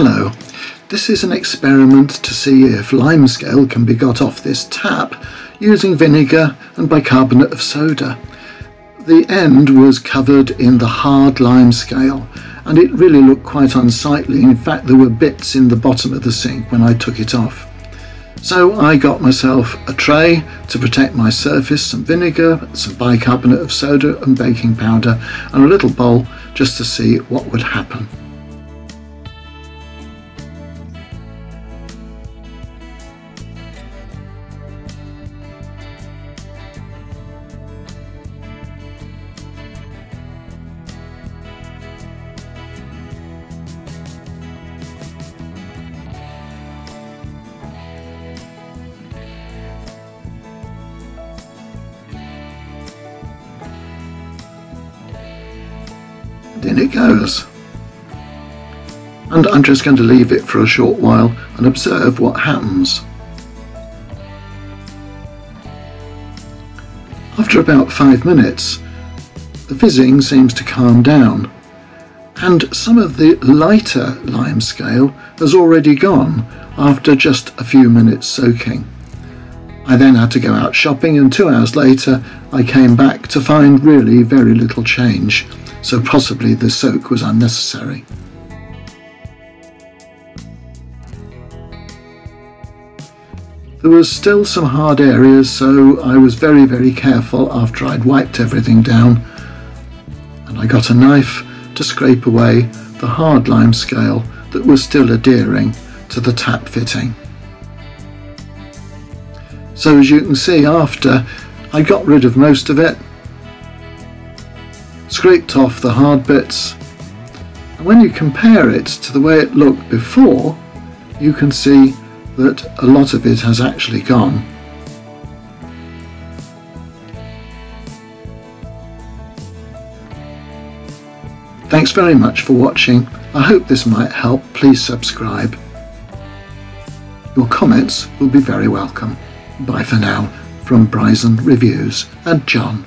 Hello, this is an experiment to see if limescale can be got off this tap using vinegar and bicarbonate of soda. The end was covered in the hard limescale and it really looked quite unsightly. In fact, there were bits in the bottom of the sink when I took it off. So I got myself a tray to protect my surface, some vinegar, some bicarbonate of soda and baking powder and a little bowl just to see what would happen. In it goes. And I'm just going to leave it for a short while and observe what happens. After about five minutes, the fizzing seems to calm down and some of the lighter lime scale has already gone after just a few minutes soaking. I then had to go out shopping and two hours later I came back to find really very little change so possibly the soak was unnecessary. There was still some hard areas, so I was very, very careful after I'd wiped everything down, and I got a knife to scrape away the hard lime scale that was still adhering to the tap fitting. So as you can see after I got rid of most of it scraped off the hard bits. And when you compare it to the way it looked before, you can see that a lot of it has actually gone. Thanks very much for watching. I hope this might help. Please subscribe. Your comments will be very welcome. Bye for now from Brizen Reviews and John.